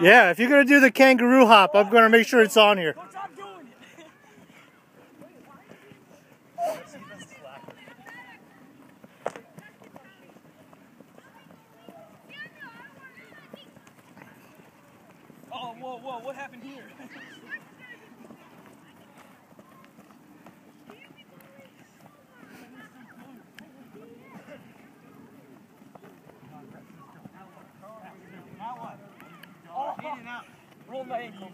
Yeah, if you're gonna do the kangaroo hop, I'm gonna make sure it's on here. Oh, whoa, whoa, what happened here? rolled my ankle.